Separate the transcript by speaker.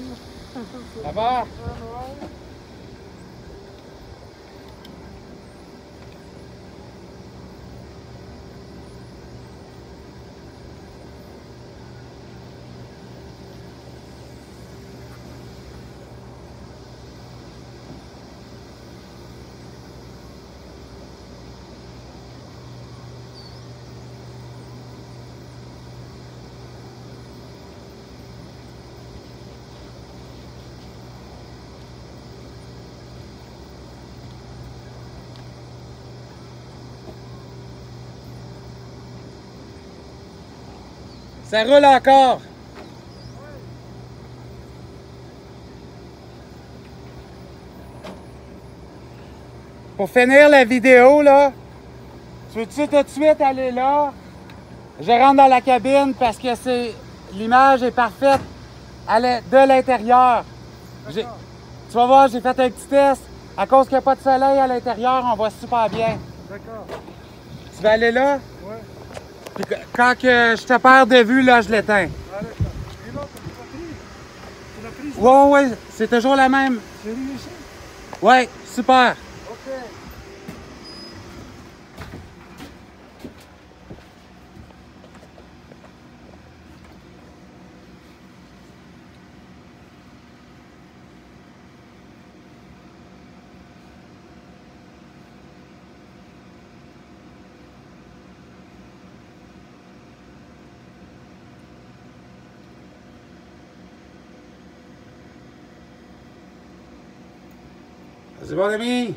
Speaker 1: Ben.
Speaker 2: Ça Ça roule encore. Pour finir la vidéo, là, tu veux-tu tout de suite aller là? Je rentre dans la cabine parce que c'est l'image est parfaite de l'intérieur. Tu vas voir, j'ai fait un petit test. À cause qu'il n'y a pas de soleil à l'intérieur, on voit super bien.
Speaker 1: D'accord.
Speaker 2: Tu vas aller là?
Speaker 1: Ouais.
Speaker 2: Puis quand que je te perds de vue, là, je l'éteins. Ouais, ouais, c'est toujours la même.
Speaker 1: C'est réussi
Speaker 2: Ouais, super.
Speaker 1: Ok.
Speaker 2: se va de mí.